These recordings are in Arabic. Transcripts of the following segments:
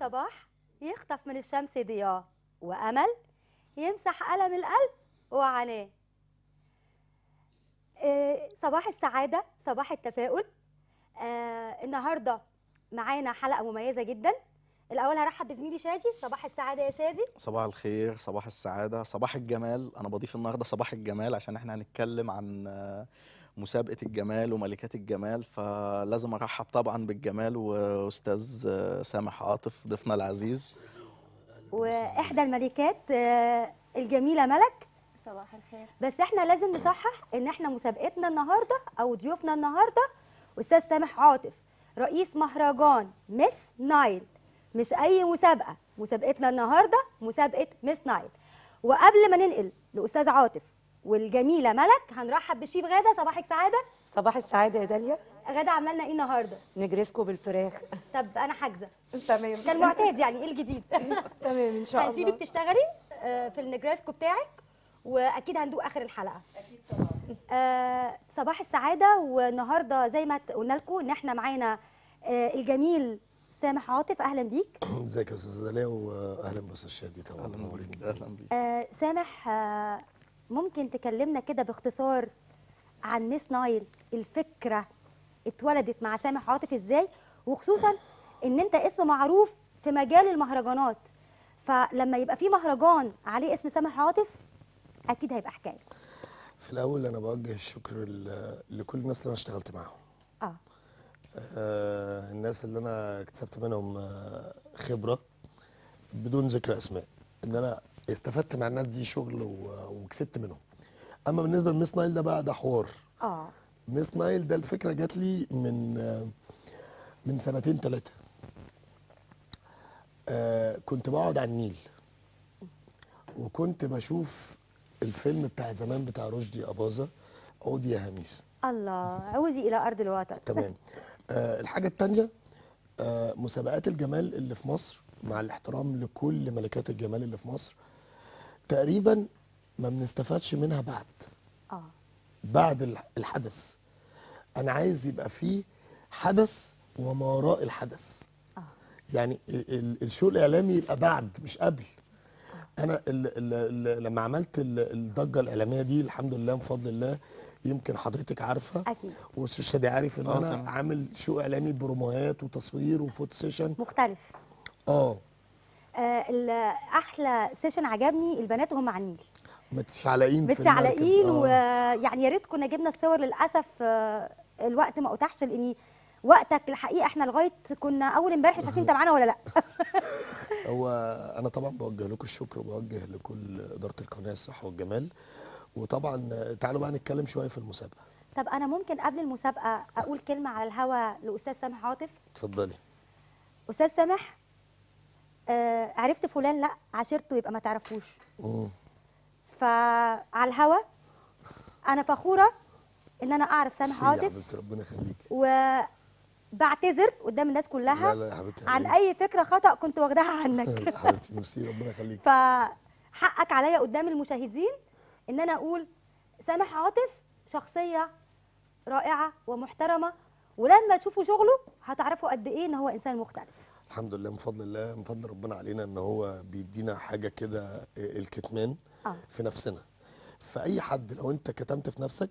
صباح يخطف من الشمس ضياء وأمل يمسح ألم القلب وعناه صباح السعادة صباح التفاؤل. آه، النهاردة معانا حلقة مميزة جدا. الأول هرحب بزميلي شادي. صباح السعادة يا شادي. صباح الخير صباح السعادة صباح الجمال. أنا بضيف النهاردة صباح الجمال عشان إحنا هنتكلم عن مسابقة الجمال وملكات الجمال فلازم أرحب طبعا بالجمال وأستاذ آه، سامح عاطف ضيفنا العزيز. وإحدى الملكات آه، الجميلة ملك. صباح الخير. بس إحنا لازم نصحح إن إحنا مسابقتنا النهارده أو ضيوفنا النهارده أستاذ سامح عاطف رئيس مهرجان مس نايل. مش أي مسابقة مسابقتنا النهارده مسابقة مس نايل. وقبل ما ننقل لأستاذ عاطف والجميلة ملك هنرحب بالشيف غادة. صباحك سعاده صباح السعادة يا داليا. غادة عاملة لنا إيه النهارده؟ نجرسكو بالفراخ. طب أنا حاجزة. تمام. كان معتاد يعني إيه الجديد؟ تمام إن شاء الله. هنسيبك تشتغلي آه، في النجراسكو بتاعك وأكيد هندوق آخر الحلقة. أكيد طبعا. صباح السعادة. والنهاردة زي ما قلنا لكم إن إحنا معانا آه، الجميل سامح عاطف. أهلا بيك. إزيك يا أستاذ داليا؟ واهلا باستاذ شادي طبعا. منورين أهلا بيك. آه، سامح آه، ممكن تكلمنا كده باختصار عن ميس نايل؟ الفكرة اتولدت مع سامح عاطف إزاي؟ وخصوصا إن أنت اسم معروف في مجال المهرجانات. فلما يبقى في مهرجان عليه اسم سامح عاطف أكيد هيبقى حكاية. في الأول أنا بوجه الشكر لكل الناس اللي أنا اشتغلت معاهم. آه. آه الناس اللي أنا اكتسبت منهم آه خبرة بدون ذكر أسماء. إن أنا استفدت مع الناس دي شغل وكسبت منهم. أما بالنسبة ل Miss Nile ده بقى ده حوار. آه. Miss Nile ده الفكرة جات لي من من سنتين ثلاثة آه كنت بقعد على النيل. وكنت بشوف الفيلم بتاع زمان بتاع رشدي أباظة عودي يا هاميس. الله عودي إلى أرض الوطن. تمام. آه الحاجة الثانية آه مسابقات الجمال اللي في مصر مع الاحترام لكل ملكات الجمال اللي في مصر. تقريبا ما بنستفادش منها بعد. آه. بعد الح- الحدث. أنا عايز يبقى فيه حدث وما وراء الحدث. آه. يعني ال- ال- ال show الإعلامي يبقى بعد مش قبل. أنا ال ال ال لما عملت ال- الضجة الإعلامية دي الحمد لله من فضل الله يمكن حضرتك عارفة. أكيد. واستاذ شادي عارف إن آه، أنا. عامل show إعلامي بروموهات وتصوير و photo session. مختلف. آه آه. أحلى سيشن عجبني البنات وهم على النيل. متشعلقين في متشعلقين. آه. ويعني يا ريت كنا جبنا الصور للأسف آه، الوقت ما اتاحش لاني وقتك الحقيقة إحنا لغاية كنا أول امبارح مش عارفين أنت معانا ولا لأ. هو أنا طبعا بوجه لكم الشكر وبوجه لكل إدارة القناة الصحة والجمال. وطبعا تعالوا بقى نتكلم شوية في المسابقة. طب أنا ممكن قبل المسابقة أقول كلمة على الهوا لأستاذ سامح عاطف؟ اتفضلي. أستاذ سامح آه عرفت فلان لا عشرته يبقى ما تعرفوش. فعلى الهوا أنا فخورة إن أنا أعرف سامح يا عاطف حبيبتي ربنا يخليكي وبعتذر قدام الناس كلها لا لا يا حبيبتي عن. أي فكرة خطأ كنت واخداها عنك. حبيبتي ميرسي ربنا يخليك. فحقك عليا قدام المشاهدين إن أنا أقول سامح عاطف شخصية رائعة ومحترمة ولما تشوفوا شغله هتعرفوا قد إيه إن هو إنسان مختلف. الحمد لله من فضل الله من فضل ربنا علينا إن هو بيدينا حاجة كده الكتمان آه. في نفسنا. فأي حد لو أنت كتمت في نفسك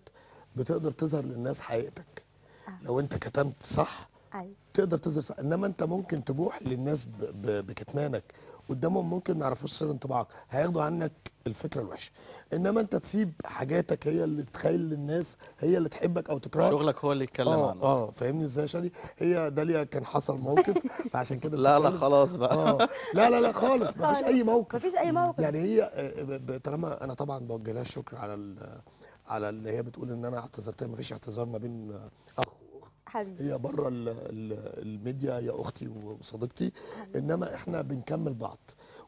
بتقدر تظهر للناس حقيقتك. آه. لو أنت كتمت صح أيوه. تقدر تظهر صح. إنما أنت ممكن تبوح للناس ب... ب... بكتمانك قدامهم ممكن ما يعرفوش سر انطباعك هياخدوا عنك الفكرة الوحشة. إنما أنت تسيب حاجاتك هي اللي تخيل للناس هي اللي تحبك أو تكرهك. شغلك هو اللي يتكلم آه عنه. آه فاهمني إزاي يا شادي؟ هي داليا كان حصل موقف فعشان كده لا لا. خلاص بقى. آه لا لا لا خالص مفيش. أي موقف. مفيش أي موقف. يعني هي آه، طالما أنا طبعا بوجه لها الشكر على ال- على اللي هي بتقول إن أنا اعتذرت ما فيش اعتذار ما بين آه، أخ حبيبي. هي بره ال- ال- الميديا هي أختي وصديقتي. إنما إحنا بنكمل بعض.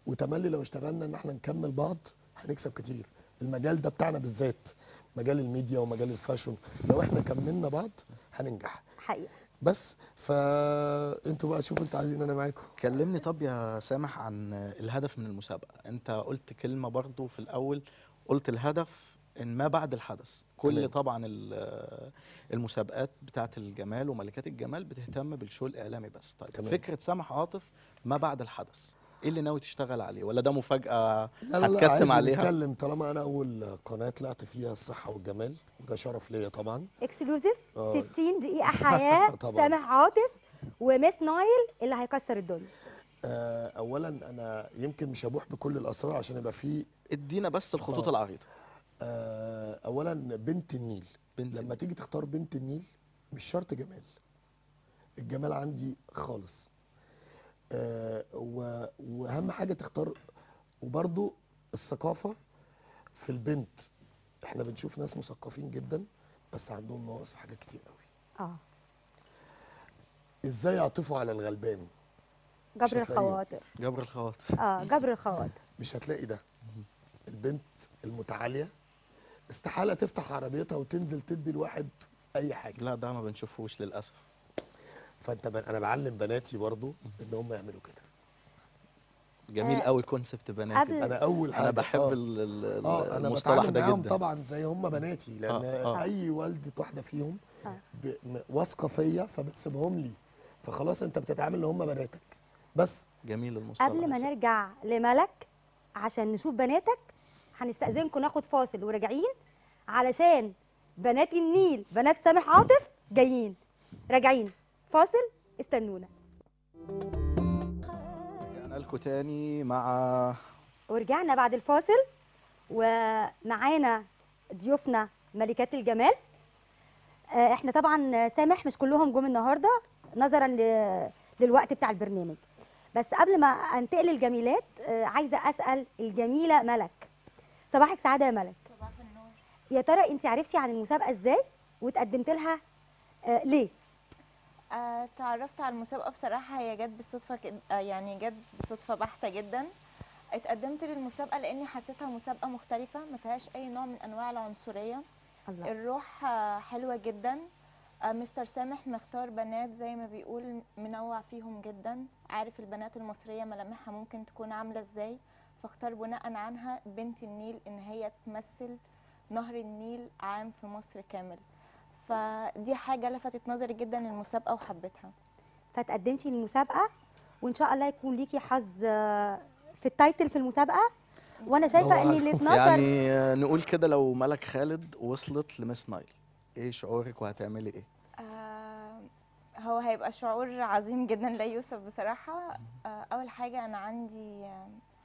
وتملي لو اشتغلنا إن إحنا نكمل بعض هنكسب كتير. المجال ده بتاعنا بالذات مجال الميديا ومجال ال fashion. لو إحنا كملنا بعض هننجح. حقيقة. بس فانتوا بقى شوفوا أنتوا عايزين أنا معاكم. كلمني طب يا سامح عن الهدف من المسابقة. أنت قلت كلمة برضو في الأول قلت الهدف ما بعد الحدث كل تمام. طبعا ال- المسابقات بتاعة الجمال وملكات الجمال بتهتم بال show الإعلامي بس طيب تمام. فكرة سامح عاطف ما بعد الحدث إيه اللي ناوي تشتغل عليه ولا ده مفاجأة لا لا لا هتكتم عادي عليها نتكلم طالما أنا أول قناة طلعت فيها الصحة والجمال وده شرف ليا طبعا exclusive آه. 60 دقيقة حياة. سامح عاطف و Miss Nile اللي هيكسر الدنيا آه اولا أنا يمكن مش هبوح بكل الأسرار عشان يبقى في ادينا بس الخطوط آه. العريضة اولا بنت النيل. بنت لما تيجي تختار بنت النيل مش شرط جمال. الجمال عندي خالص. آه وأهم حاجة تختار وبرضو الثقافة في البنت. إحنا بنشوف ناس مثقفين جدا بس عندهم نواقص في حاجات كتير قوي. آه. إزاي يعطفوا على الغلبان؟ جبر. الخواطر. جبر الخواطر. آه جبر الخواطر. مش هتلاقي ده. البنت المتعالية استحالة تفتح عربيتها وتنزل تدي الواحد أي حاجة. لا ده ما بنشوفوش للأسف. فأنت ب... أنا بعلم بناتي برضو إن هم يعملوا كده. جميل آه، قوي كونسبت بناتي. أنا أول حاجة أنا بحب آه. ال- ال- آه أنا المصطلح بتعامل ده معاهم جدا. طبعا زي هم بناتي لأن آه، آه. أي والدة واحدة فيهم آه. ب... واثقة فيا فبتسيبهم لي. فخلاص أنت بتتعامل ان هم بناتك. بس. جميل المصطلح. قبل ما. نرجع لملك عشان نشوف بناتك هنستأذنكم ناخد فاصل وراجعين علشان بنات النيل بنات سامح عاطف جايين. راجعين. فاصل استنونا. رجعنا لكم تاني مع ورجعنا بعد الفاصل ومعانا ضيوفنا ملكات الجمال. آه، إحنا طبعا سامح مش كلهم جم النهارده نظرا للوقت بتاع البرنامج. بس قبل ما انتقل للجميلات آه، عايزة أسأل الجميلة ملك صباحك سعادة يا ملك. صباح النور. يا ترى انت عرفتي عن المسابقة إزاي؟ وتقدمت لها آه، ليه؟ آه، تعرفت على المسابقة بصراحة هي جت بالصدفة كد... آه، يعني جت بصدفة بحتة جدا. اتقدمت للمسابقة لأني حسيتها مسابقة مختلفة ما فيهاش أي نوع من أنواع العنصرية. الله. الروح آه، حلوة جدا. آه، مستر سامح مختار بنات زي ما بيقول منوع فيهم جدا. عارف البنات المصرية ملامحها ممكن تكون عاملة إزاي؟ فاختار بناء عنها بنت النيل إن هي تمثل نهر النيل عام في مصر كامل. فدي حاجة لفتت نظري جدا للمسابقة وحبيتها. فتقدمتي للمسابقة وإن شاء الله يكون ليكي حظ آه، في التايتل في المسابقة. وأنا شايفة إن ال أعلم. 12 يعني آه، نقول كده لو ملك خالد وصلت لمس نايل إيه شعورك وهتعملي إيه؟ آه، هو هيبقى شعور عظيم جدا لا يوصف بصراحة. آه، أول حاجة أنا عندي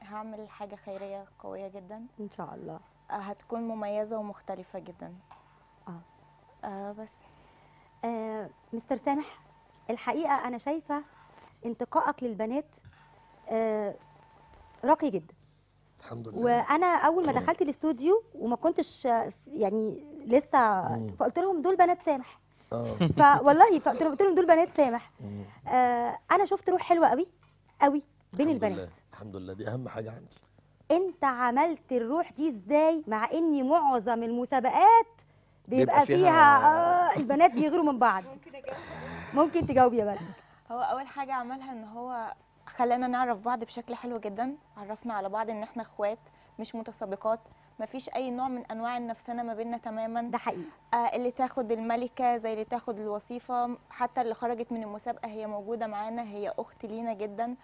هعمل حاجة خيرية قوية جدا. إن شاء الله. آه، هتكون مميزة ومختلفة جدا. آه. آه بس. آه مستر سامح الحقيقة أنا شايفة انتقائك للبنات آه راقي جدا. الحمد لله. وأنا أول ما دخلت الاستوديو وما كنتش آه، يعني لسه فقلت لهم دول بنات سامح. آه. فوالله فقلت لهم قلت لهم دول بنات سامح. آه أنا شفت روح حلوة قوي قوي. بين الحمد البنات. لله الحمد لله. دي أهم حاجة عندي. انت عملت الروح دي إزاي مع ان معظم المسابقات بيبقى, بيبقى فيها, فيها- آه البنات بيغيروا من بعض. ممكن تجاوبي يا بنت هو أول حاجة عملها إن هو خلانا نعرف بعض بشكل حلو جدا. عرفنا على بعض إن إحنا إخوات مش متسابقات. مفيش أي نوع من أنواع النفسنة ما بيننا تماما. ده حقيقي. آه، اللي تاخد الملكة زي اللي تاخد الوظيفة حتى اللي خرجت من المسابقة هي موجودة معانا هي أخت لينا جدا.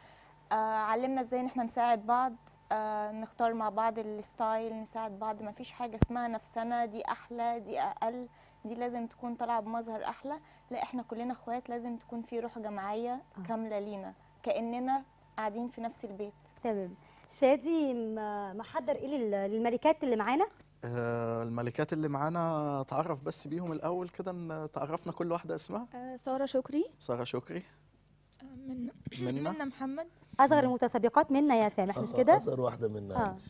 علمنا إزاي ان إحنا نساعد بعض آه، نختار مع بعض الستايل نساعد بعض ما فيش حاجة اسمها نفسنا دي أحلى دي أقل دي لازم تكون طالعة بمظهر أحلى. لا إحنا كلنا اخوات لازم تكون في روح جماعية كاملة لينا كأننا قاعدين في نفس البيت. تمام. شادي محضر إيه لل- للملكات اللي معانا؟ آه الملكات اللي معانا تعرف بس بيهم الأول كده إن تعرفنا كل واحدة اسمها. آه، سارة شكري. سارة شكري. آه، من منا محمد. أصغر المتسابقات منا يا سامح مش كده؟ أصغر واحدة منا آه. عندي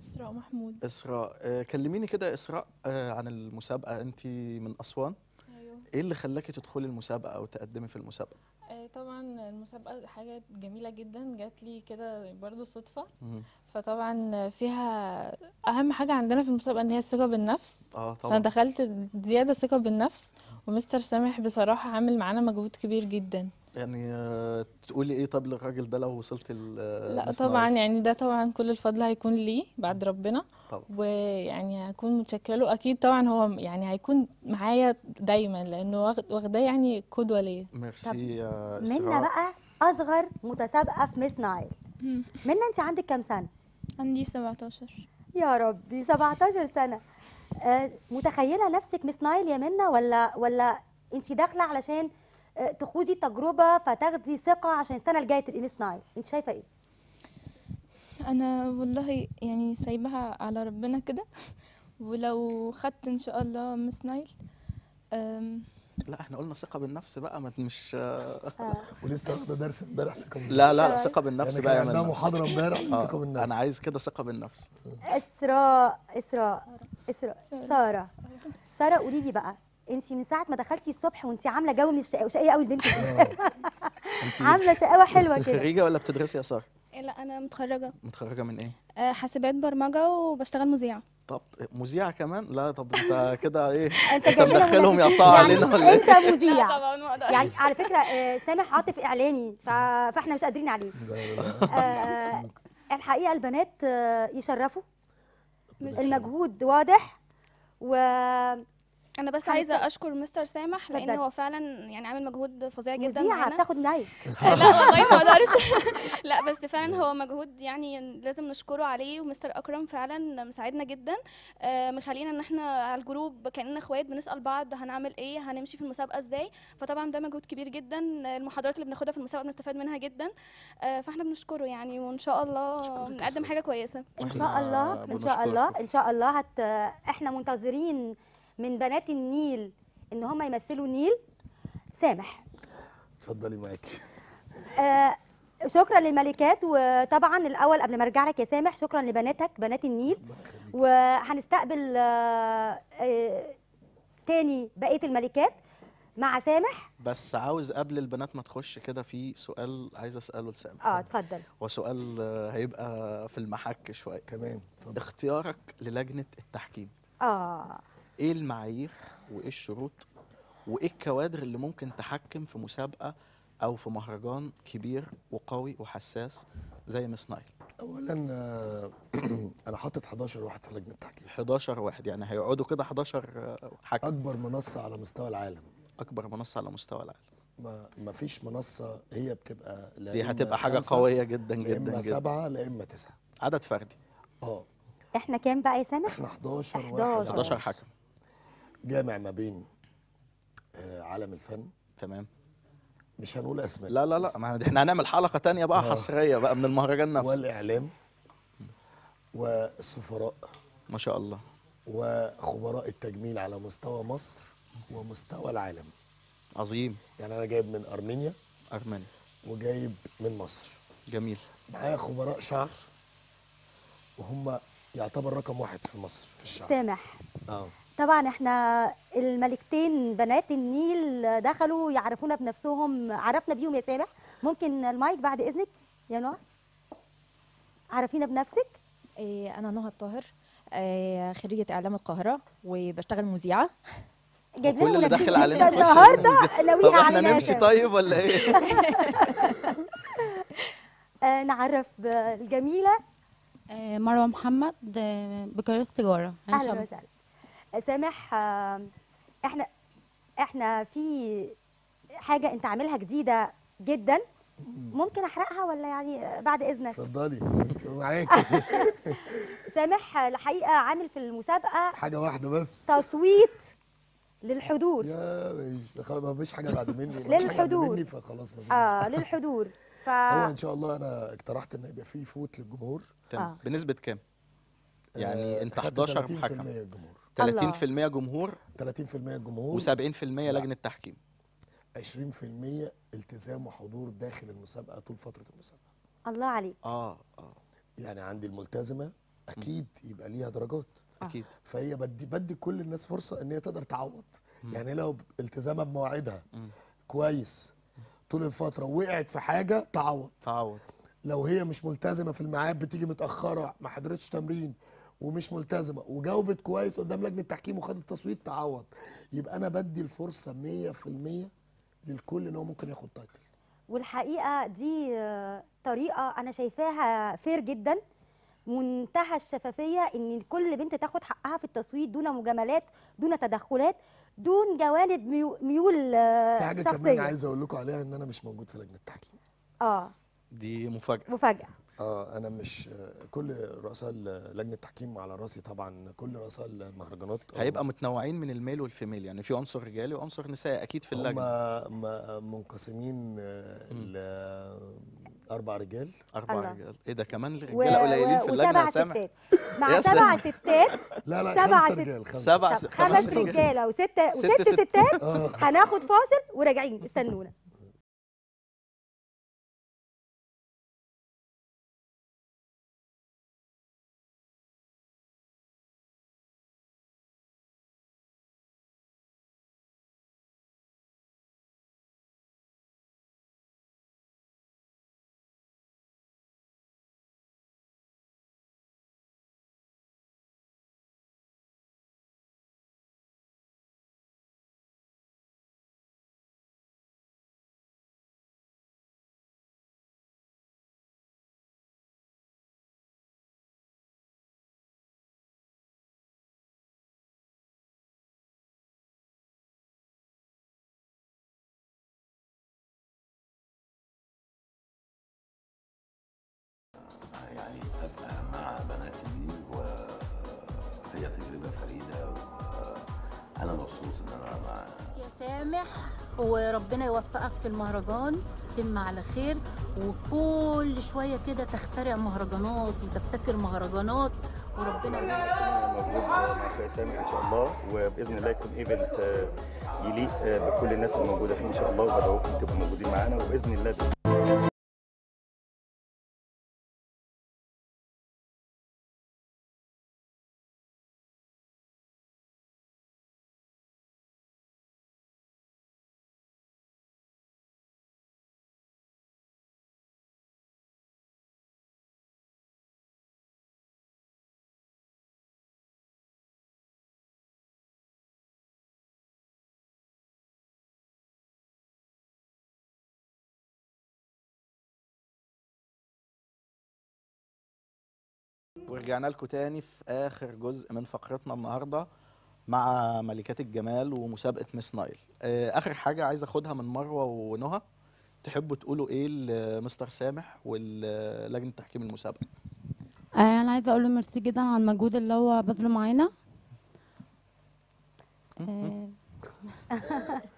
إسراء محمود. إسراء آه كلميني كده إسراء آه عن المسابقة. انت من أسوان. أيوه. إيه اللي خلاكي تدخلي المسابقة أو تقدمي في المسابقة؟ آه، طبعا المسابقة حاجة جميلة جدا جات لي كده برضو صدفة. مم. فطبعا فيها أهم حاجة عندنا في المسابقة إن هي الثقة بالنفس. آه طبعا. دخلت زيادة ثقة بالنفس ومستر سامح بصراحة عامل معانا مجهود كبير جدا. يعني آه، تقولي إيه طب للراجل ده لو وصلت ال لا طبعا؟ يعني ده طبعا كل الفضل هيكون ليه بعد ربنا. طبعا. ويعني هكون متشكرة له. أكيد طبعا هو يعني هيكون معايا دايما لأنه واخد- واخداه يعني قدوة ليا. ميرسي يا منا بقى أصغر متسابقة في مس نايل. منا أنت عندك كام سنة؟ عندي 17 يا ربي 17 سنة. آه، متخيلة نفسك مس نايل يا منا ولا ولا أنت داخلة علشان آه، تخوضي التجربة فتاخدي ثقة عشان السنة الجاية تبقي مس نايل. انت شايفة إيه؟ أنا والله يعني سايبها على ربنا كده. ولو خدت إن شاء الله مس نايل أم، لا إحنا قلنا ثقة بالنفس بقى ما مش آه،. ولسه واخدة درس امبارح ثقة بالنفس. لا لا ثقة بالنفس يعني بقى عندها منى محاضرة امبارح آه، ثقة بالنفس. أنا عايز كده ثقة بالنفس. إسراء إسراء إسراء. سارة. سارة. سارة قولي لي بقى. انت من ساعة ما دخلتي الصبح وانت عاملة جو من الشقاوه شقيه قوي البنت. دي انت عاملة شقاوة حلوة كده. خريجة ولا بتدرسي يا سارة؟ لا أنا متخرجة. متخرجة من إيه؟ أه، حاسبات برمجة وبشتغل مذيعة. طب مذيعة كمان؟ لا طب انت كده إيه؟ انت مدخلهم. يقطعوا يعني علينا ولا إيه؟ انت مذيع طبعا ما أقدرش. يعني على فكرة آه، سامح عاطف إعلامي ف... فإحنا مش قادرين عليه. آه، الحقيقة البنات آه، يشرفوا. المجهود واضح و أنا بس عايزة أشكر مستر سامح لأن. هو فعلا يعني عامل مجهود فظيع جدا معانا. بتاخد نايل لا والله ما أقدرش. لا بس فعلا هو مجهود يعني لازم نشكره عليه ومستر أكرم فعلا مساعدنا جدا. آه، مخلينا إن إحنا على الجروب كأننا إخوات بنسأل بعض هنعمل إيه هنمشي في المسابقة إزاي. فطبعا ده مجهود كبير جدا المحاضرات اللي بناخدها في المسابقة بنستفاد منها جدا. آه، فإحنا بنشكره يعني وإن شاء الله نقدم. حاجة كويسة. إن شاء الله إن. شاء الله إن شاء الله هت إحنا منتظرين من بنات النيل إن هم يمثلوا النيل سامح. اتفضلي معاكي. آه شكرا للملكات وطبعا الأول قبل ما أرجع لك يا سامح شكرا لبناتك بنات النيل. ربنا يخليك. وهنستقبل آه آه تاني بقية الملكات مع سامح. بس عاوز قبل البنات ما تخش كده في سؤال عايز أسأله لسامح. آه اتفضل. هو سؤال آه، هيبقى في المحك شوية. تمام اختيارك للجنة التحكيم. آه. إيه المعايير وإيه الشروط وإيه الكوادر اللي ممكن تحكم في مسابقة أو في مهرجان كبير وقوي وحساس زي مس نايل؟ اولا آه، أنا حاطط 11 واحد في لجنة التحكيم. 11 واحد يعني هيقعدوا كده 11 حكم. أكبر منصة على مستوى العالم. أكبر منصة على مستوى العالم. ما ما فيش منصة هي بتبقى لا دي هتبقى حاجة قوية جدا لا جدا إما جدا. سبعة لا إما تسعة. عدد فردي. آه. إحنا كام بقى يا سامح؟ إحنا 11 واحد. 11. على 11 مصر. حكم جامع ما بين آه، عالم الفن. تمام. مش هنقول أسماء. لا لا لا ما إحنا هنعمل حلقة تانية بقى آه. حصرية بقى من المهرجان نفسه. والإعلام والسفراء. ما شاء الله. وخبراء التجميل على مستوى مصر ومستوى العالم. عظيم. يعني أنا جايب من أرمينيا. ارماني وجايب من مصر. جميل. معايا خبراء شعر وهم يعتبر رقم واحد في مصر في الشعر سامح. آه. طبعا إحنا الملكتين بنات النيل دخلوا يعرفونا بنفسهم عرفنا بيهم يا سامح. ممكن المايك بعد إذنك يا نوع عرفينا بنفسك؟ إيه، أنا نهى الطاهر إيه، خريجة إعلام القاهرة وبشتغل جايب وكل لنا اللي داخل علينا النهارده طب إحنا نمشي. طيب ولا إيه؟ آه نعرف الجميلة. آه، مروة محمد آه، بكالوريوس تجارة. عين أهلا وسهلا. سامح آه، إحنا إحنا في حاجة انت عاملها جديدة جدا ممكن أحرقها ولا يعني بعد إذنك؟ اتفضلي. معاكي سامح الحقيقة عامل في المسابقة. حاجة واحدة بس. تصويت للحضور. يا مش خلاص ما فيش حاجة بعد مني. ما فيش حاجة بعد للحضور. مني فخلاص ما آه للحضور. ف هو إن شاء الله أنا اقترحت إن يبقى في فوت للجمهور. تمام. آه. بنسبة كام؟ يعني آه، أنت خدت 11 30% محكم الجمهور. 30% جمهور؟ 30% الجمهور و70% لجنة تحكيم. 20% التزام وحضور داخل المسابقة طول فترة المسابقة. الله عليك. آه آه. يعني عندي الملتزمة أكيد يبقى ليها درجات. أكيد. فهي بدي بدي كل الناس فرصة إن هي تقدر تعوض. يعني لو التزامها بمواعيدها. كويس طول الفترة وقعت في حاجة تعوض. تعوض. لو هي مش ملتزمة في الميعاد بتيجي متأخرة ما حضرتش تمرين ومش ملتزمة. وجاوبت كويس قدام لجنة التحكيم وخدت تصويت تعوض. يبقى أنا بدي الفرصة 100% للكل إن هو ممكن ياخد تايتل والحقيقة دي آه، طريقة أنا شايفاها fair جدا. منتهى الشفافية إن كل بنت تاخد حقها في التصويت دون مجاملات دون تدخلات دون جوانب ميو- ميول آه، في حاجة كمان شخصية. عايز أقول لكم عليها إن أنا مش موجود في لجنة التحكيم. آه. دي مفاجأة. مفاجأة. آه أنا مش كل رؤساء لجنة التحكيم على رأسي طبعا كل رؤساء المهرجانات هيبقى متنوعين من ال male وال female يعني في عنصر رجالي وعنصر نسائي أكيد في اللجنة. هم منقسمين آه، ل- أربع رجال. أربع الله. رجال. إيه ده كمان و- الرجاله قليلين في اللجنة؟ يا سامح ستات. مع سبع. ستات لا لا ست- رجال خمسة. سبع خمس خمس رجال. رجالة وستة ست وست ستات. آه. هناخد فاصل وراجعين استنونا. يعني أبقى مع بنات النيل وهي تجربة فريدة وأنا مبسوط إن أنا مع يا سامح وربنا يوفقك في المهرجان تم على خير وكل شوية كده تخترع مهرجانات وتبتكر مهرجانات وربنا يوفقك موجود اخويا سامح إن شاء الله وبإذن الله يكون ايفنت يليق بكل الناس الموجودة فيه إن شاء الله وبدعوكم تبقوا موجودين معانا وبإذن الله ورجعنا لكم تاني في آخر جزء من فقرتنا النهارده مع ملكات الجمال ومسابقة مس نايل. آه، آخر حاجة عايز أخدها من مروة ونهى. تحبوا تقولوا إيه لمستر سامح ولجنه تحكيم المسابقة؟ آه أنا عايزة أقول له ميرسي جدا على المجهود اللي هو بذله معانا. آه.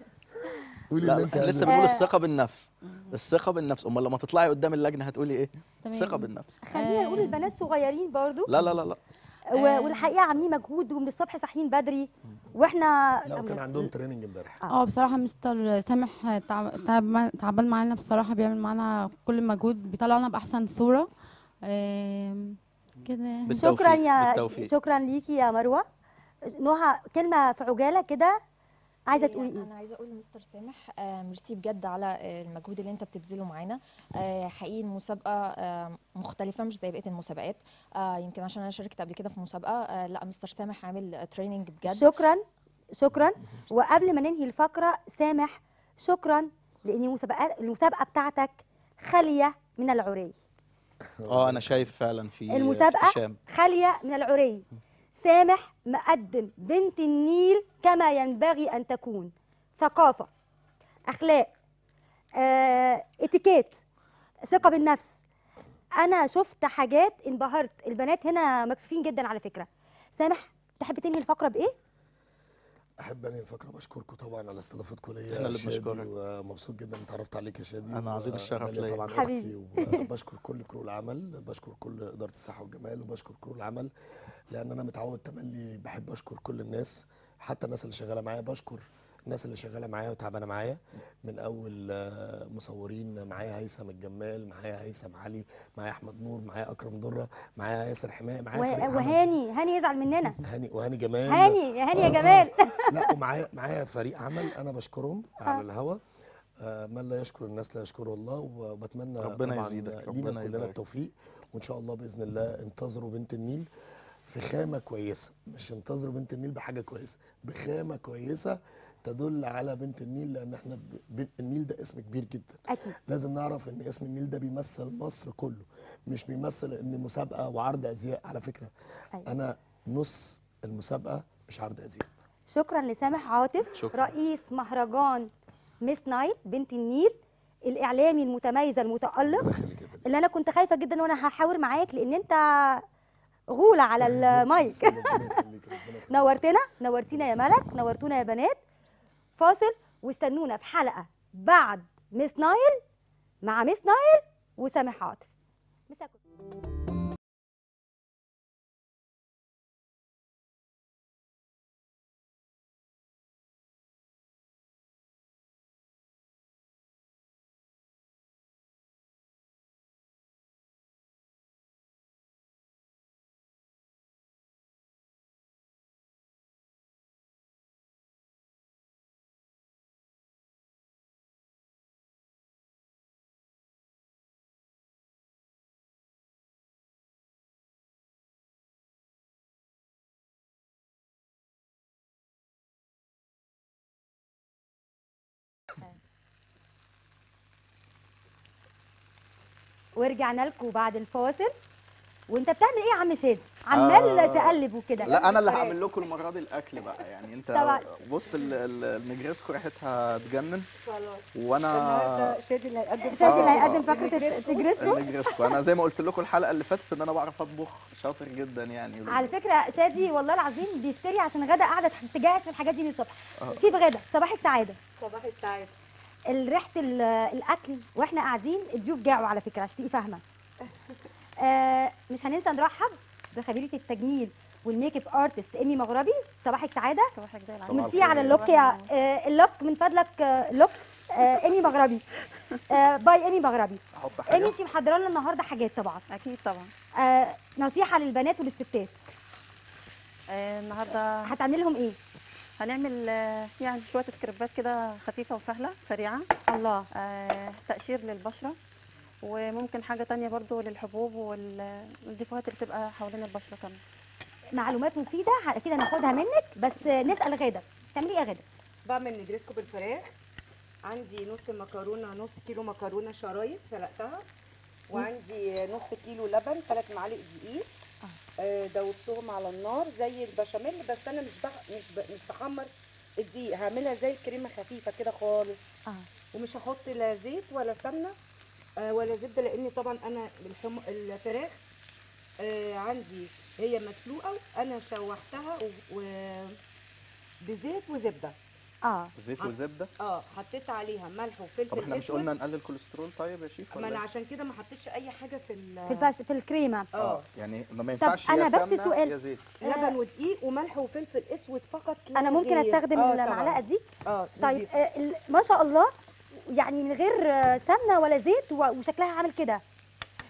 قولي اللي انت لسه. بنقول آه. الثقة بالنفس. الثقة بالنفس. أمال لما تطلعي قدام اللجنة هتقولي إيه. ثقة بالنفس. خلينا نقول البنات صغيرين برضو. لا لا لا لا. آه. والحقيقة عاملين مجهود ومن الصبح صاحيين بدري. وإحنا لا وكان عندهم تريننج امبارح. آه. بصراحة مستر سامح تعب تعب- تعبان معانا بصراحة بيعمل معانا كل مجهود بيطلعنا بأحسن صورة. آم، كده. شكرا يا بالتوفيق. شكرا ليكي يا مروة. نهى كلمة في عجالة كده. عايزة تقولي إيه؟ أنا عايزة أقول لمستر سامح آه، ميرسي بجد على المجهود اللي أنت بتبذله معانا. آه، حقيقي المسابقة آه، مختلفة مش زي بقية المسابقات. يمكن عشان أنا شاركت قبل كده في مسابقة. لأ مستر سامح عامل تريننج بجد. شكرا شكرا. وقبل ما ننهي الفقرة سامح شكرا لأن المسابقات المسابقة بتاعتك خالية من العري. آه أنا شايف فعلا في المسابقة احتشام خالية من العري. سامح مقدم بنت النيل كما ينبغي أن تكون. ثقافة أخلاق آه، اتيكيت ثقة بالنفس. أنا شفت حاجات انبهرت. البنات هنا مكسوفين جدا على فكرة. سامح تحب تنهي الفقرة بإيه؟ أحب أنهي الفقرة. بشكركم طبعا على استضافتكم ليا إحنا اللي شادي، بنشكرك. ومبسوط جدا اني اتعرفت عليك يا شادي. أنا عظيم الشرف وداليا ليا. طبعا حبيبي. أختي وبشكر كل crew العمل بشكر كل إدارة الصحة والجمال وبشكر crew العمل. لأن أنا متعود تملي بحب أشكر كل الناس حتى الناس اللي شغالة معايا بشكر الناس اللي شغالة معايا وتعبانة معايا. من أول آه، مصورين معايا هيثم الجمال معايا هيثم علي معايا أحمد نور معايا أكرم درة معايا ياسر حمايه معايا فريق و- عمل. وهاني هاني يزعل مننا. هاني وهاني جمال. هاني يا هاني يا آه، جمال. لا ومعايا معايا فريق عمل أنا بشكرهم على الهوا. آه، من لا يشكر الناس لا يشكره الله وبتمنى ربنا طبعا يزيدك، لينا ربنا كلنا يبارك. التوفيق وإن شاء الله بإذن الله انتظروا بنت النيل. في خامه كويسة. مش انتظروا بنت النيل بحاجة كويسة. بخامة كويسة تدل على بنت النيل لأن إحنا ب... النيل ده اسم كبير جدا. أكيد. لازم نعرف إن اسم النيل ده بيمثل مصر كله مش بيمثل إن مسابقة وعرض أزياء. على فكرة أيوة. أنا نص المسابقة مش عرض أزياء. شكرا لسامح عاطف شكرا. رئيس مهرجان Miss Nile بنت النيل الإعلامي المتميز المتألق اللي أنا كنت خايفة جدا وأنا هحاور معاك لأن أنت غولة على المايك. نورتنا نورتينا يا ملك نورتونا يا بنات. فاصل واستنونا في حلقة بعد Miss Nile مع Miss Nile وسامح عاطف مساكم. ورجعنا لكم بعد الفاصل. وانت بتعمل إيه يا عم شادي؟ عمال آه، تقلب وكده. لا أنا اللي هعمل لكم المرة دي الأكل بقى. يعني أنت طبعا. بص ال- ال- النجريسكو ريحتها تجنن خلاص. وأنا شادي اللي هيقدم شادي اللي آه. هيقدم فقرة النجريسكو؟ النجريسكو أنا زي ما قلت لكم الحلقة اللي فاتت إن أنا بعرف أطبخ شاطر جدا يعني. على فكرة شادي والله العظيم بيفتري عشان غدا قاعدة تجهز في الحاجات دي من الصبح. آه. شيف غدا. صباح السعادة. صباح السعادة. ريحة ال- الأكل وإحنا قاعدين الضيوف جاعوا على فكرة عشان تبقي فاهمة. آه مش هننسى نرحب بخبيره التجميل وال makeup artist إيمي مغربي. صباحك سعادة. صباحك زي العسل. ميرسي على ال look يا آه ال look من فضلك آه look آه إيمي مغربي. آه by إيمي مغربي. إيمي انت محضرة لنا النهارده حاجات طبعا. أكيد طبعا. آه نصيحة للبنات وللستات آه النهارده هتعملي لهم إيه؟ هنعمل آه، يعني شوية scrubات كده خفيفة وسهلة سريعة. الله. آه تقشير للبشرة وممكن حاجة تانية برضو للحبوب وال- وال défautات اللي بتبقى حوالين البشرة كمان. معلومات مفيدة أكيد هناخدها منك بس نسأل غادة. تعملي إيه يا غادة؟ بعمل نجريسكو بالفراخ. عندي نص مكرونة نص كيلو مكرونة شرايط سلقتها وعندي نص كيلو لبن ثلاث معالق دقيق. دوبتهم على النار زي البشاميل بس أنا مش بح... مش ب... مش بحمر الدقيق هعملها زي الكريمة خفيفة كده خالص. آه. ومش هحط لا زيت ولا سمنة آه، ولا زبدة لأن طبعا أنا الحم... الفراخ آه، عندي هي مسلوقة أنا شوحتها و... و... بزيت وزبدة. آه زيت وزبدة آه حطيت عليها ملح وفلفل طب إحنا مش. قلنا نقلل كوليسترول طيب يا شيف ما أنا؟ عشان كده ما حطيتش أي حاجة في ال- في البش في الكريمة آه يعني ما ينفعش أنا يا بس سؤال. يا زيت لبن ودقيق وملح وفلفل أسود فقط لا أنا ممكن غير. أستخدم آه،. المعلقة دي آه طيب. آه، ما شاء الله يعني من غير آه، سمنة ولا زيت وشكلها عامل كده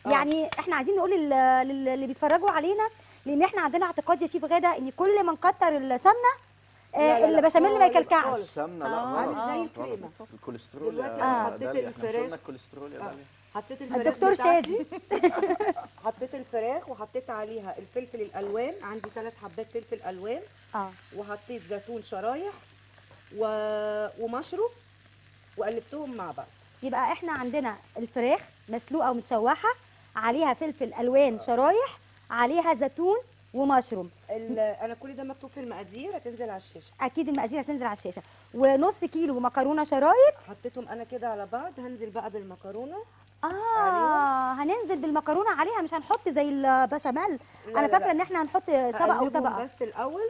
آه. يعني إحنا عايزين نقول لل- لل- اللي بيتفرجوا علينا لأن إحنا عندنا اعتقاد يا شيف غادة إن كل ما نكتر السمنة آه، البشاميل ما يكلكعش. السمنه لا آه، غلط عامل زي غلط. الكريمة. الكوليسترول دلوقتي حطيت الفراخ. الكوليسترول يا آه. داليا حطيت الفراخ الدكتور بتاعتي. حطيت الفراخ وحطيت عليها الفلفل الألوان عندي ثلاث حبات فلفل ألوان آه وحطيت زيتون شرايح و... ومشروم وقلبتهم مع بعض يبقى إحنا عندنا الفراخ مسلوقة ومتشوحة عليها فلفل ألوان شرايح عليها زيتون ومشروم. ال- أنا كل ده مكتوب في المقادير هتنزل على الشاشة. أكيد المقادير هتنزل على الشاشة. ونص كيلو مكرونة شرايط. حطيتهم أنا كده على بعض هنزل بقى بالمكرونة. آه هننزل بالمكرونة عليها مش هنحط زي البشاميل. أنا فاكرة. إن إحنا هنحط طبقة. وطبقه بس الأول.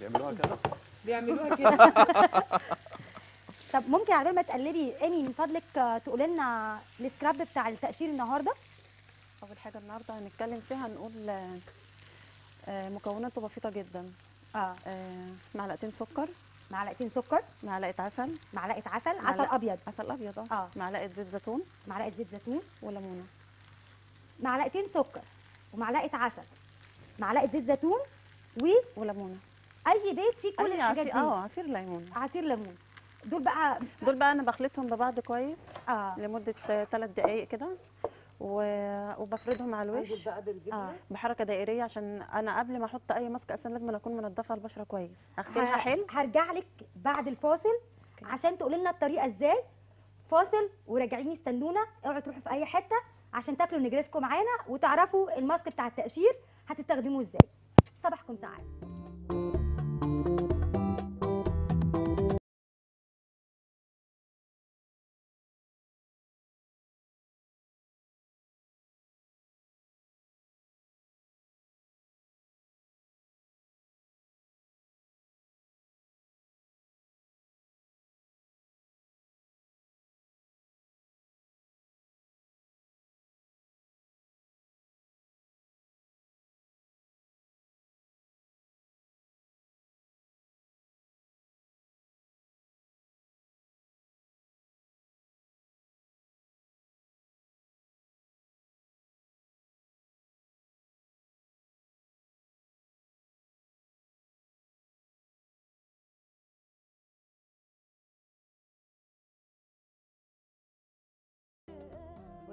بيعملوها كده؟ بيعملوها كده. طب ممكن على ما تقلبي ايمي من فضلك تقولي لنا السكراب بتاع التقشير النهارده؟ أول حاجة النهارده هنتكلم فيها هنقول آه، آه، مكوناته بسيطة جدا. آه آه، معلقتين سكر معلقتين سكر معلقة عسل معلقة عسل عسل معلقة- أبيض. عسل أبيض آه. آه. معلقة زيت زيتون معلقة زيت زيتون. وليمونة. معلقتين سكر ومعلقة عسل. معلقة زيت زيتون وليمونة. واي بيت فيه كل الحاجات عصير دي. آه عصير ليمون. عصير ليمون. دول بقى دول بقى أنا بخلطهم ببعض كويس آه. لمدة ثلاث دقائق كده. و- وبفردهم على الوش. بالجبنة؟ بحركة دائرية عشان أنا قبل ما أحط أي ماسك أصلا لازم أكون منضفة البشرة كويس. أغسلها حلو. هرجع لك بعد الفاصل عشان تقولي لنا الطريقة إزاي. فاصل وراجعين استنونا. اوعوا تروحوا في أي حتة عشان تاكلوا نجرسكم معانا وتعرفوا الماسك بتاع التقشير هتستخدموه إزاي. صباحكم سعادة.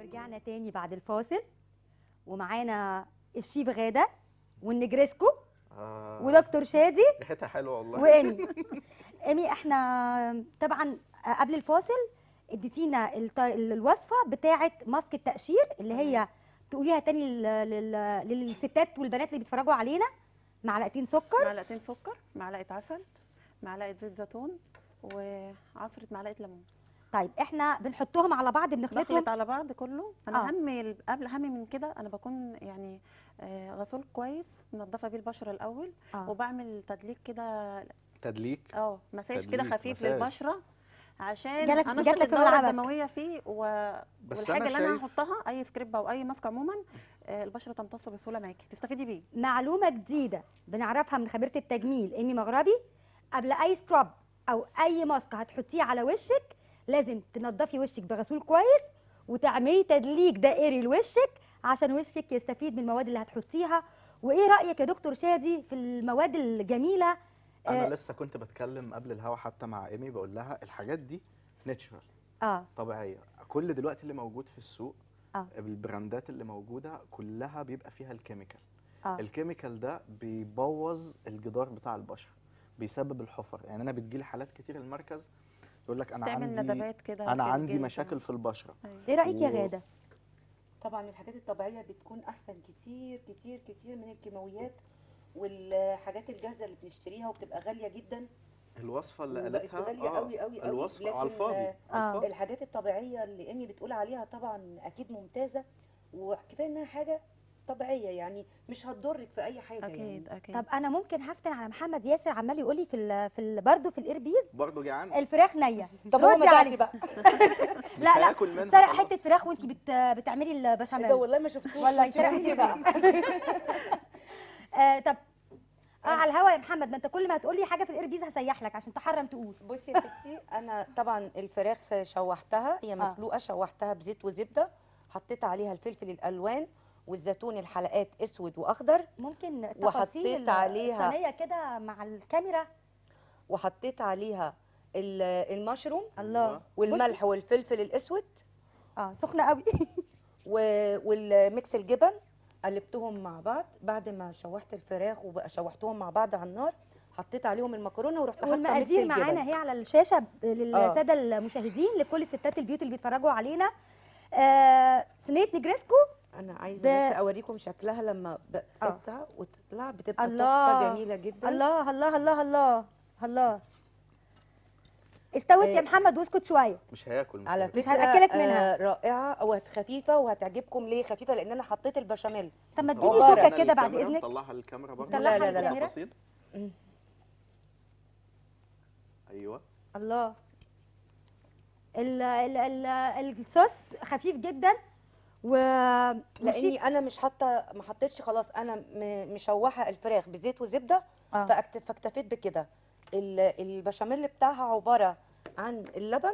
ورجعنا تاني بعد الفاصل. ومعانا الشيف غادة والنجرسكو آه. ودكتور شادي ريحتها حلوة والله. وايمي ايمي إحنا طبعا قبل الفاصل اديتينا الط- الوصفة بتاعه ماسك التقشير اللي هي تقوليها تاني لل- لل- للستات والبنات اللي بيتفرجوا علينا. معلقتين سكر. معلقتين سكر معلقة عسل معلقة زيت زيتون وعصرة معلقة ليمون. طيب إحنا بنحطهم على بعض بنخلطهم بخلط على بعض كله أنا آه. اهم ال- قبل اهم من كده أنا بكون يعني آه، غسول كويس منضفه بيه البشرة الأول آه. وبعمل تدليك كده تدليك آه مساج كده خفيف مساج. للبشرة عشان جالك- أنشط الدورة. الدموية فيه و... بس والحاجة أنا اللي أنا هحطها أي سكريب أو أي ماسك عموما آه، البشرة تمتصه بسهولة معاكي تستفيدي بيه معلومة جديدة بنعرفها من خبيرة التجميل إيمي مغربي قبل أي scrub أو أي mask هتحطيه على وشك لازم تنضفي وشك بغسول كويس وتعملي تدليك دائري لوشك عشان وشك يستفيد من المواد اللي هتحطيها. وإيه رأيك يا دكتور شادي في المواد الجميلة؟ أنا آه، لسه كنت بتكلم قبل الهوا حتى مع إيمي بقول لها الحاجات دي natural آه. طبيعية. كل دلوقتي اللي موجود في السوق آه. البراندات اللي موجودة كلها بيبقى فيها ال chemical. آه. الكيميكال ده بيبوظ الجدار بتاع البشرة بيسبب الحفر. يعني أنا بتجيلي حالات كتير المركز يقول لك أنا تعمل عندي ندبات كده أنا عندي. مشاكل في البشرة. إيه رأيك يا غادة؟ طبعا الحاجات الطبيعية بتكون أحسن كتير كتير كتير من الكيماويات والحاجات الجاهزة اللي بنشتريها وبتبقى غالية جدا. الوصفة اللي قالتها؟ غالية قوي قوي قوي الوصفة على الفاضي آه. الحاجات الطبيعية اللي امي بتقول عليها طبعا أكيد ممتازة. وكفاية إنها حاجة طبيعية يعني مش هتضرك في أي حاجة أكيد يعني. أكيد. طب أنا ممكن هفتن على محمد ياسر عمال يقول لي في ال في ال برضه في ال earpiece برضه جعان؟ الفراخ نية. طب هو ما. دعش بقى. لا لا. سرق. حتة فراخ وانت بت بتعملي إيه ده البشاميل والله ما شفتوش. تقولي إيه بقى. آه طب آه على الهوا يا محمد ما انت كل ما هتقول لي حاجة في ال earpiece هسيح لك عشان تحرم تقول. بصي يا ستي أنا طبعا الفراخ شوحتها هي مسلوقة شوحتها بزيت وزبدة حطيت عليها الفلفل الألوان والزيتون الحلقات أسود وأخضر. ممكن وحطيت عليها- الصينية كده مع الكاميرا. وحطيت عليها ال- المشروم الله. والملح والفلفل الأسود. آه سخنة قوي. والميكس الجبن قلبتهم مع بعض. بعد ما شوحت الفراخ وبقى شوحتهم مع بعض على النار حطيت عليهم المكرونة ورحت حاطة والمقادير معانا هي على الشاشة ب- للسادة المشاهدين لكل الستات البيوت اللي بيتفرجوا علينا. آه صينية نجرسكو أنا عايزة بس أوريكم شكلها لما بتقطع وتطلع بتبقى الله. تحفة جميلة جدا. الله الله الله الله الله. استوت يا آه. محمد واسكت شوية. مش هياكل مش على. فكرة هنأكلك منها. آه رائعة وخفيفة وهتعجبكم. ليه خفيفة؟ لأن أنا حطيت البشاميل. طب ما اديني شوكة كده بعد إذنك. طلعها للكاميرا برضه. لا، لا، لا. مم. أيوه. الله. ال ال ال الصوص خفيف جدا. و لاني أنا مش حاطه ما حطيتش خلاص أنا مشوحه الفراخ بزيت وزبده آه. فاكتفيت بكده. ال- البشاميل بتاعها عباره عن اللبن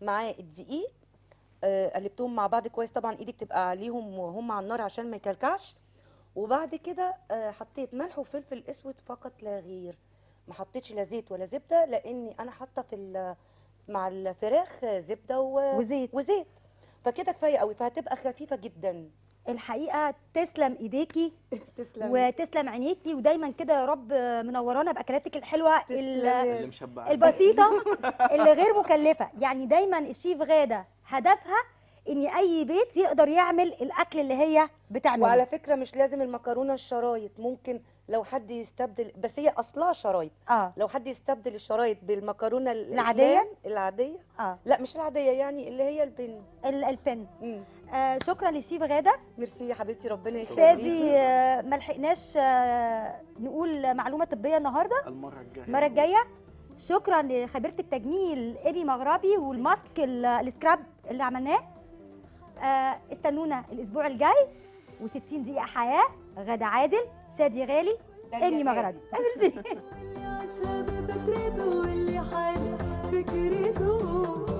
مع الدقيق آه، قلبتهم مع بعض كويس. طبعا إيدك تبقى عليهم وهم على النار عشان ما يكلكعش. وبعد كده آه، حطيت ملح وفلفل أسود فقط لا غير. ما حطيتش لا زيت ولا زبدة لأني أنا حاطة في مع الفراخ زبدة و... وزيت. وزيت. فكده كفاية قوي فهتبقى خفيفة جدا. الحقيقة تسلم إيديكي تسلم. وتسلم عينيكي ودايما كده يا رب منورانا بأكلاتك الحلوة. اللي مشبعة. البسيطة اللي غير مكلفة. يعني دايما الشيف غادة هدفها إن أي بيت يقدر يعمل الأكل اللي هي بتعمله. وعلى فكرة مش لازم المكرونة الشرايط ممكن لو حد يستبدل بس هي أصلها شرايط. آه. لو حد يستبدل الشرايط بالمكرونة ال- العادية؟ الأقلام العادية؟ آه. لا مش العادية يعني اللي هي البن. ال- البن. مم. آه شكرا للشيف غادة. ميرسي يا حبيبتي ربنا يخليكي. شادي آه ما لحقناش آه نقول معلومة طبية النهارده. المرة الجاية. المرة الجاية. شكرا لخبيرة التجميل إيمي مغربي وال mask ال- ال scrub اللي عملناه. آه استنونا الأسبوع الجاي. و60 دقيقة حياة. غدا عادل. شادي غالي إني مغربي ميرسي فكرته فكرته.